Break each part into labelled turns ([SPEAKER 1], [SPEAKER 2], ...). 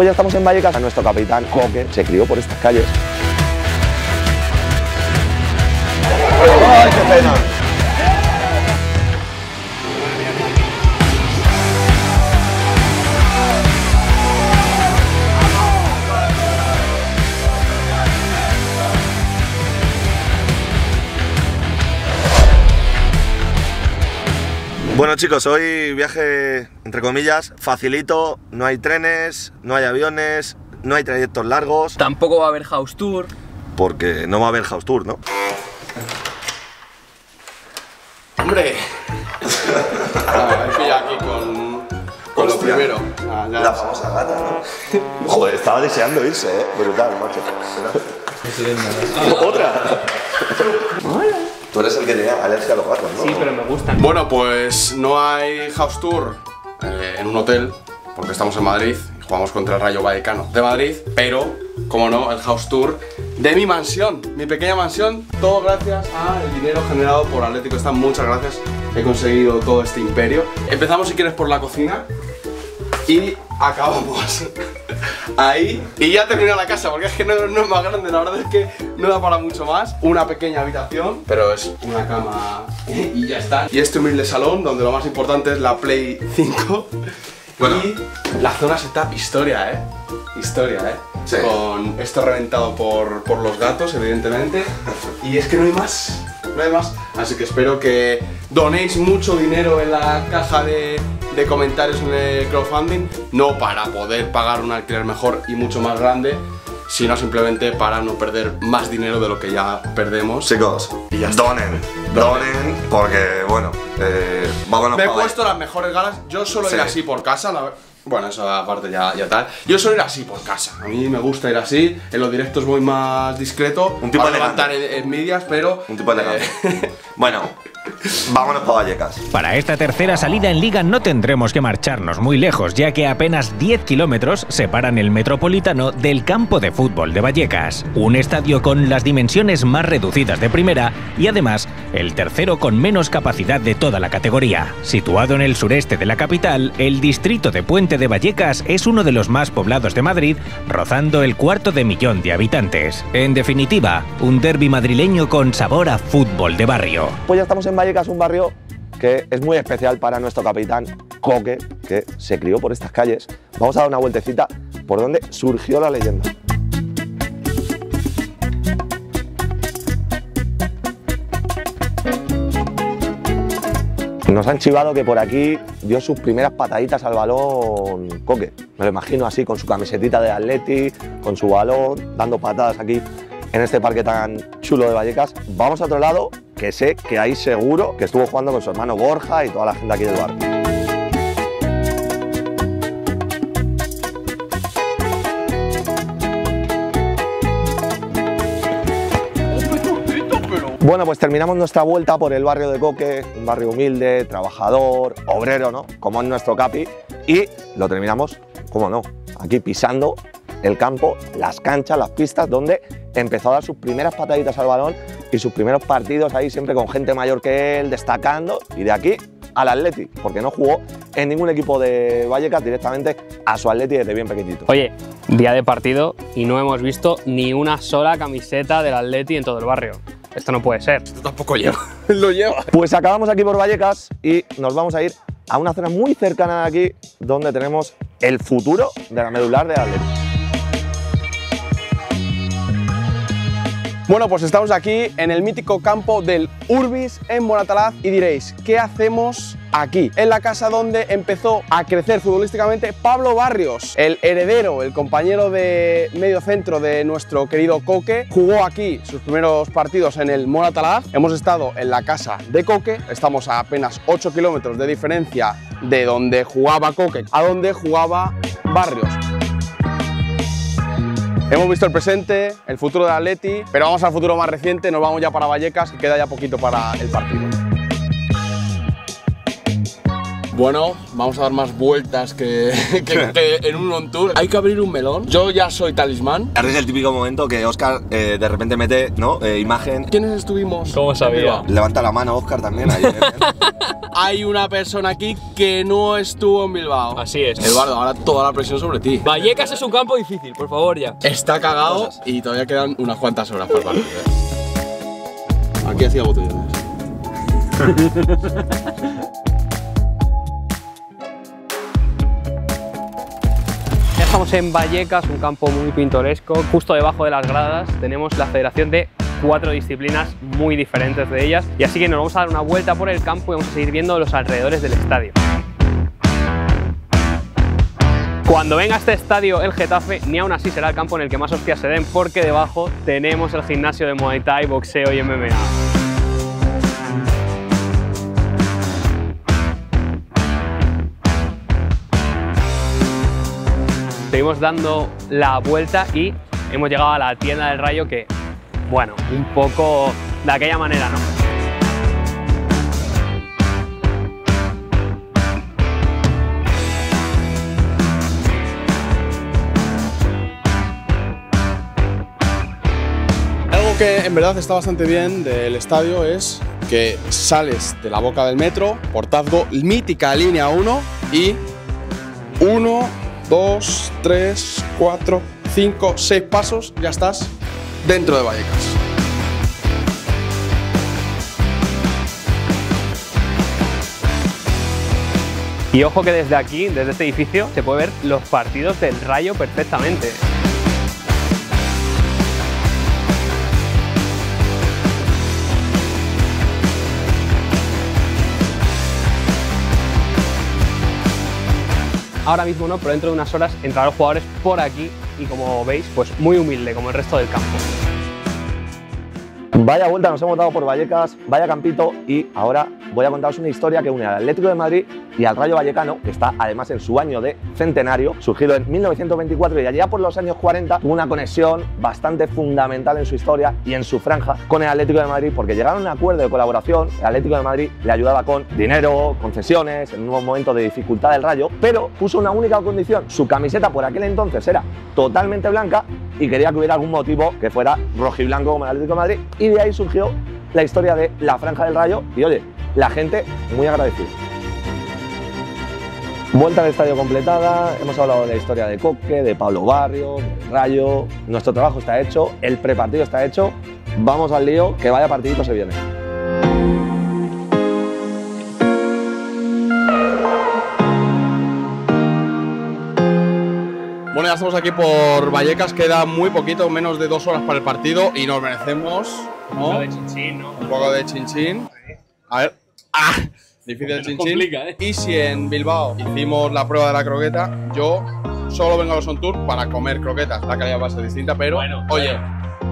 [SPEAKER 1] Pues ya estamos en Vallecas, nuestro capitán Coque se crió por estas calles. ¡Ay, qué pena! Bueno chicos, hoy viaje, entre comillas, facilito, no hay trenes, no hay aviones, no hay trayectos largos,
[SPEAKER 2] Tampoco va a haber house tour.
[SPEAKER 1] porque no va a haber house tour, ¿no?
[SPEAKER 3] ¡Hombre! Ah, he aquí con, con lo primero. Ah, ya.
[SPEAKER 1] La famosa gata, ¿no? Joder, estaba deseando irse, ¿eh? Brutal, macho. ¿Otra? Tú eres el que tenía alergia a los gatos, ¿no?
[SPEAKER 2] Sí, pero me gustan.
[SPEAKER 3] Bueno, pues no hay house tour eh, en un hotel, porque estamos en Madrid y jugamos contra el Rayo Vallecano de Madrid, pero, como no, el house tour de mi mansión, mi pequeña mansión, todo gracias al dinero generado por Atlético Está. Muchas gracias, he conseguido todo este imperio. Empezamos, si quieres, por la cocina y acabamos ahí y ya termina la casa porque es que no, no es más grande, la verdad es que no da para mucho más. Una pequeña habitación, pero es una cama y ya está. Y este humilde salón donde lo más importante es la Play 5.
[SPEAKER 1] Bueno.
[SPEAKER 3] Y la zona setup historia, eh. Historia, eh.
[SPEAKER 1] Sí.
[SPEAKER 3] Con esto reventado por, por los gatos, evidentemente. Y es que no hay más. Así que espero que donéis mucho dinero en la caja de, de comentarios en el crowdfunding. No para poder pagar un alquiler mejor y mucho más grande, sino simplemente para no perder más dinero de lo que ya perdemos.
[SPEAKER 1] Chicos, donen, donen, porque, bueno, eh, vámonos
[SPEAKER 3] Me he puesto las mejores galas. Yo suelo ir
[SPEAKER 1] Sí.
[SPEAKER 3] así por casa. la- Bueno, eso aparte ya, ya tal. Yo suelo ir así por casa. A mí me gusta ir así. En los directos voy más discreto.
[SPEAKER 1] Un tipo
[SPEAKER 3] para
[SPEAKER 1] elegante.
[SPEAKER 3] levantar en, en medias, pero.
[SPEAKER 1] Un tipo elegante.
[SPEAKER 3] eh,
[SPEAKER 1] Bueno, vámonos para Vallecas.
[SPEAKER 4] Para esta tercera salida en liga no tendremos que marcharnos muy lejos, ya que apenas 10 kilómetros separan el metropolitano del campo de fútbol de Vallecas, un estadio con las dimensiones más reducidas de primera y además el tercero con menos capacidad de toda la categoría. Situado en el sureste de la capital, el distrito de Puente de Vallecas es uno de los más poblados de Madrid, rozando el cuarto de millón de habitantes. En definitiva, un derby madrileño con sabor a fútbol de barrio.
[SPEAKER 1] Pues ya estamos en Vallecas, un barrio que es muy especial para nuestro capitán Coque, que se crió por estas calles. Vamos a dar una vueltecita por donde surgió la leyenda. Nos han chivado que por aquí dio sus primeras pataditas al balón Coque. Me lo imagino así, con su camisetita de Atleti, con su balón, dando patadas aquí en este parque tan chulo de Vallecas. Vamos a otro lado, que sé que ahí seguro que estuvo jugando con su hermano Borja y toda la gente aquí del barrio. Bueno, pues terminamos nuestra vuelta por el barrio de Coque, un barrio humilde, trabajador, obrero, ¿no? Como es nuestro capi. Y lo terminamos, ¿cómo no? Aquí pisando el campo, las canchas, las pistas, donde empezó a dar sus primeras pataditas al balón y sus primeros partidos ahí siempre con gente mayor que él, destacando. Y de aquí al Atleti, porque no jugó en ningún equipo de Vallecas directamente a su Atleti desde bien pequeñito.
[SPEAKER 2] Oye, día de partido y no hemos visto ni una sola camiseta del Atleti en todo el barrio. Esto no puede ser.
[SPEAKER 3] Esto tampoco lleva. Lo lleva.
[SPEAKER 1] Pues acabamos aquí por Vallecas y nos vamos a ir a una zona muy cercana de aquí donde tenemos el futuro de la medular de Atleti.
[SPEAKER 3] Bueno, pues estamos aquí en el mítico campo del Urbis en Moratalaz y diréis, ¿qué hacemos aquí? En la casa donde empezó a crecer futbolísticamente Pablo Barrios, el heredero, el compañero de medio centro de nuestro querido Coque. Jugó aquí sus primeros partidos en el Moratalaz. Hemos estado en la casa de Coque, estamos a apenas 8 kilómetros de diferencia de donde jugaba Coque a donde jugaba Barrios. Hemos visto el presente, el futuro de Atleti, pero vamos al futuro más reciente, nos vamos ya para Vallecas, que queda ya poquito para el partido. Bueno, vamos a dar más vueltas que, que- que en un on tour. Hay que abrir un melón. Yo ya soy talismán.
[SPEAKER 1] Ahora es el típico momento que Oscar eh, de repente mete, ¿no? Eh, imagen.
[SPEAKER 3] ¿Quiénes estuvimos?
[SPEAKER 2] ¿Cómo sabía?
[SPEAKER 1] Levanta la mano Oscar también. Ahí, ¿eh?
[SPEAKER 3] Hay una persona aquí que no estuvo en Bilbao.
[SPEAKER 2] Así es.
[SPEAKER 3] Eduardo, ahora toda la presión sobre ti.
[SPEAKER 2] Vallecas es un campo difícil, por favor ya.
[SPEAKER 3] Está cagado y todavía quedan unas cuantas horas para el partido. Aquí hacía botellones.
[SPEAKER 2] estamos en Vallecas, un campo muy pintoresco. Justo debajo de las gradas tenemos la federación de cuatro disciplinas muy diferentes de ellas. Y así que nos vamos a dar una vuelta por el campo y vamos a seguir viendo los alrededores del estadio. Cuando venga este estadio el Getafe, ni aún así será el campo en el que más hostias se den, porque debajo tenemos el gimnasio de Muay Thai, boxeo y MMA. Seguimos dando la vuelta y hemos llegado a la tienda del Rayo que, bueno, un poco de aquella manera, ¿no?
[SPEAKER 3] Algo que en verdad está bastante bien del estadio es que sales de la boca del metro, Portazgo, mítica línea 1 y 1, 2, 3, 4, 5, 6 pasos, ya estás dentro de Vallecas.
[SPEAKER 2] Y ojo que desde aquí, desde este edificio, se puede ver los partidos del Rayo perfectamente. Ahora mismo no, pero dentro de unas horas entrarán jugadores por aquí y como veis, pues muy humilde como el resto del campo.
[SPEAKER 1] Vaya vuelta nos hemos dado por Vallecas, vaya campito y ahora voy a contaros una historia que une al Atlético de Madrid y al Rayo Vallecano, que está además en su año de centenario, surgido en 1924 y allá por los años 40 tuvo una conexión bastante fundamental en su historia y en su franja con el Atlético de Madrid porque llegaron a un acuerdo de colaboración, el Atlético de Madrid le ayudaba con dinero, concesiones, en un momento de dificultad del Rayo, pero puso una única condición, su camiseta por aquel entonces era totalmente blanca y quería que hubiera algún motivo que fuera rojiblanco como el Atlético de Madrid y de ahí surgió la historia de la franja del Rayo y oye, la gente muy agradecida. Vuelta al estadio completada, hemos hablado de la historia de Coque, de Pablo Barrio, Rayo, nuestro trabajo está hecho, el prepartido está hecho, vamos al lío, que vaya partidito se viene.
[SPEAKER 3] Bueno, ya estamos aquí por Vallecas, queda muy poquito, menos de dos horas para el partido y nos merecemos ¿no? un poco de chinchín. A ver. ¡Ah! Difícil el chinchín.
[SPEAKER 2] complica, ¿eh?
[SPEAKER 3] Y si en Bilbao hicimos la prueba de la croqueta, yo solo vengo a los on tour para comer croquetas. La calidad va a ser distinta, pero
[SPEAKER 2] Bueno,
[SPEAKER 3] oye,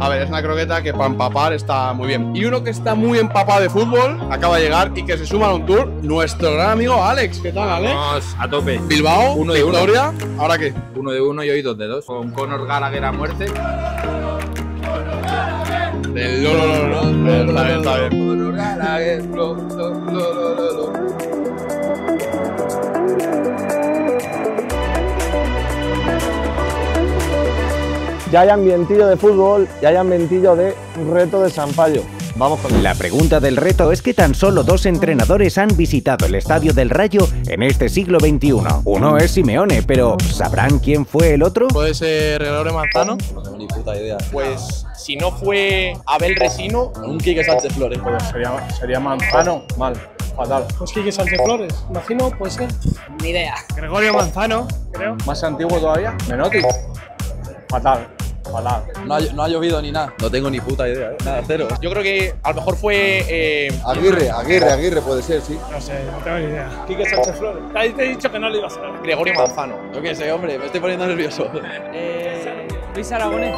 [SPEAKER 3] a ver, es una croqueta que para empapar está muy bien. Y uno que está muy empapado de fútbol acaba de llegar y que se suma a un tour, nuestro gran amigo Alex. ¿Qué tal, Alex?
[SPEAKER 5] Vamos a tope.
[SPEAKER 3] Bilbao,
[SPEAKER 5] Uno de uno.
[SPEAKER 3] Victoria, ¿ahora qué?
[SPEAKER 5] Uno de uno y hoy dos de dos. Con Conor Gallagher a muerte.
[SPEAKER 3] Del lo, lo, lo, lo. Está bien, está bien.
[SPEAKER 5] Conor Gallagher. lo, lo, lo, lo, lo, lo.
[SPEAKER 1] Ya hay ambientillo de fútbol, ya hay ambientillo de reto de San Payo. Vamos con
[SPEAKER 4] La pregunta del reto es que tan solo dos entrenadores han visitado el estadio del Rayo en este siglo XXI. Uno es Simeone, pero ¿sabrán quién fue el otro?
[SPEAKER 6] ¿Puede ser Gregorio Manzano?
[SPEAKER 7] No tengo ni puta idea.
[SPEAKER 6] Pues si no fue Abel Resino,
[SPEAKER 7] Un Quique Sánchez Flores.
[SPEAKER 6] sería, sería Manzano. Mal, fatal.
[SPEAKER 8] Pues Quique Sánchez Flores, imagino, puede ser.
[SPEAKER 9] Ni idea.
[SPEAKER 6] Gregorio Manzano, creo. Más antiguo todavía. Menotti. Fatal, fatal.
[SPEAKER 7] No ha, no ha llovido ni nada. No tengo ni puta idea, ¿eh? Nada, cero.
[SPEAKER 6] Yo creo que a lo mejor fue. eh,
[SPEAKER 10] Aguirre, Aguirre, Aguirre puede ser, sí.
[SPEAKER 8] No sé, no tengo ni idea. Quique Sánchez Flores. Te te he dicho que no lo ibas a saber.
[SPEAKER 6] Gregorio Manzano.
[SPEAKER 7] Yo qué sé, hombre, me estoy poniendo nervioso.
[SPEAKER 9] Luis Aragonés.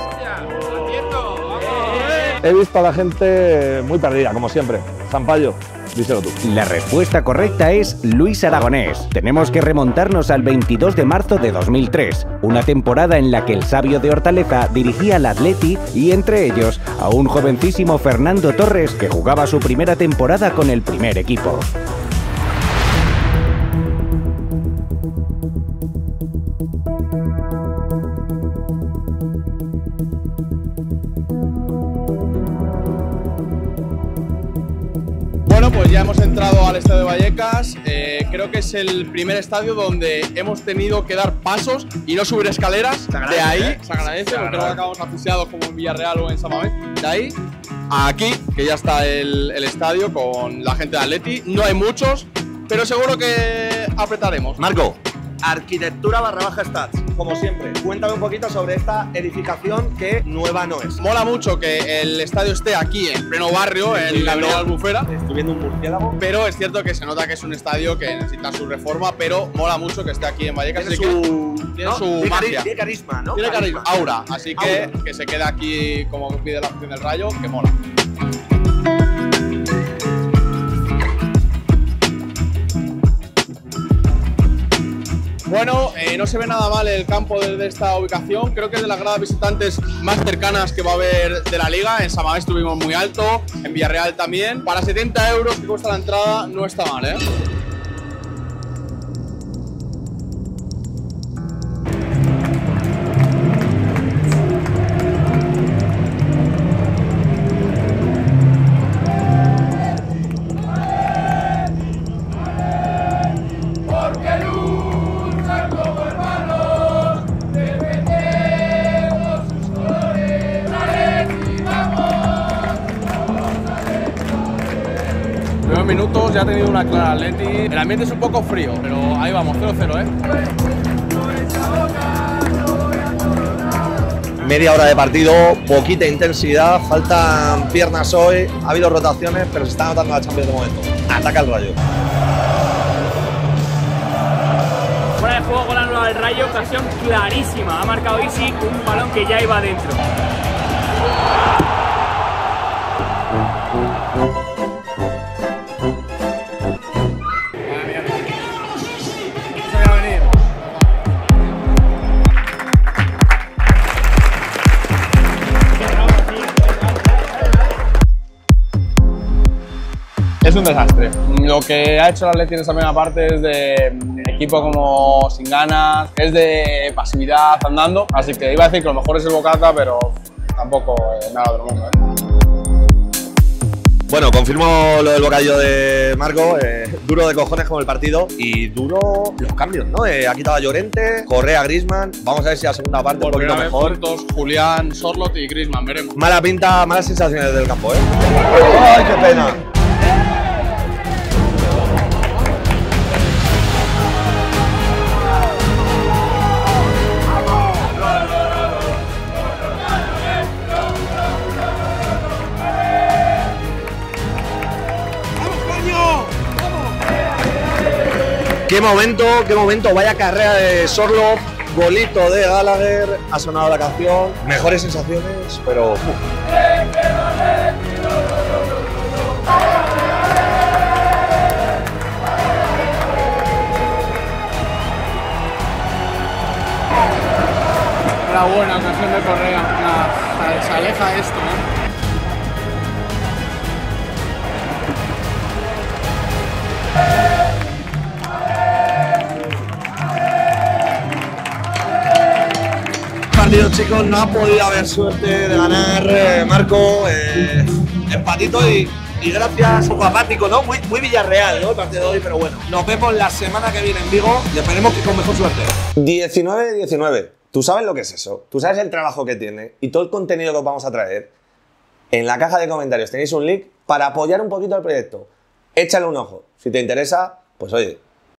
[SPEAKER 1] He visto a la gente muy perdida, como siempre. San Payo, díselo tú.
[SPEAKER 4] La respuesta correcta es Luis Aragonés. Tenemos que remontarnos al 22 de marzo de 2003, una temporada en la que el sabio de Hortaleza dirigía al Atleti y entre ellos a un jovencísimo Fernando Torres que jugaba su primera temporada con el primer equipo.
[SPEAKER 3] Al estadio de Vallecas. Eh, creo que es el primer estadio donde hemos tenido que dar pasos y no subir escaleras. de ahí
[SPEAKER 1] ¿eh?
[SPEAKER 3] se agradece, porque no acabamos aficionados como en Villarreal o en Samamés. De ahí a aquí, que ya está el, el estadio con la gente de Atleti. No hay muchos, pero seguro que apretaremos.
[SPEAKER 1] Marco, arquitectura barra baja stats, como siempre. Cuéntame un poquito sobre esta edificación que nueva no es.
[SPEAKER 3] Mola mucho que el estadio esté aquí en pleno barrio, en la Avenida Albufera.
[SPEAKER 1] Estoy viendo un murciélago.
[SPEAKER 3] Pero es cierto que se nota que es un estadio que necesita su reforma, pero mola mucho que esté aquí en Vallecas.
[SPEAKER 1] Tiene
[SPEAKER 3] así que
[SPEAKER 1] su,
[SPEAKER 3] tiene
[SPEAKER 1] ¿no?
[SPEAKER 3] su
[SPEAKER 1] Tiene cari-
[SPEAKER 3] magia.
[SPEAKER 1] tiene carisma, ¿no?
[SPEAKER 3] Tiene carisma, aura. Así que
[SPEAKER 1] Aura.
[SPEAKER 3] que se quede aquí como pide la afición del Rayo, que mola. Bueno, eh, no se ve nada mal el campo desde esta ubicación. Creo que es de las gradas visitantes más cercanas que va a haber de la liga. En Samamés estuvimos muy alto, en Villarreal también. Para 70 euros que cuesta la entrada, no está mal, ¿eh? Minutos, ya ha tenido una clara Atleti. El ambiente es un poco frío, pero ahí vamos, 0-0, ¿eh?
[SPEAKER 1] Media hora de partido, poquita intensidad, faltan piernas hoy, ha habido rotaciones, pero se está notando la Champions de momento. Ataca el rayo.
[SPEAKER 9] Fuera de juego, gol anulado al Rayo, ocasión clarísima. Ha marcado Isi un balón que ya iba dentro.
[SPEAKER 3] Un desastre. Lo que ha hecho el Atleti en esa primera parte es de mm, equipo como sin ganas, es de pasividad andando. Así que iba a decir que lo mejor es el Bocata, pero tampoco eh, nada del mundo. ¿eh?
[SPEAKER 1] Bueno, confirmo lo del bocadillo de Marco, eh, duro de cojones como el partido y duro los cambios, ¿no? Eh, ha quitado a Llorente, Correa, Grisman, vamos a ver si la segunda parte
[SPEAKER 3] Por
[SPEAKER 1] un poquito mejor.
[SPEAKER 3] juntos, Julián, Sorlot y Griezmann, veremos.
[SPEAKER 1] Mala pinta, malas sensaciones del campo, ¿eh? ¡Ay, qué pena! Qué momento, qué momento, vaya carrera de Sorlov, golito de Gallagher, ha sonado la canción, mejores sensaciones, pero uf.
[SPEAKER 3] Una buena ocasión de Correa. Se aleja esto, ¿eh?
[SPEAKER 1] Partido, chicos, no ha podido haber suerte de ganar eh, Marco. eh, empatito y, y gracias, ojo apático, ¿no? Muy, muy Villarreal, ¿no? El partido de hoy, pero bueno. Nos vemos la semana que viene en Vigo y esperemos que con mejor suerte. 19 de 19. ¿Tú sabes lo que es eso? ¿Tú sabes el trabajo que tiene y todo el contenido que os vamos a traer? En la caja de comentarios tenéis un link para apoyar un poquito el proyecto. Échale un ojo. Si te interesa, pues oye,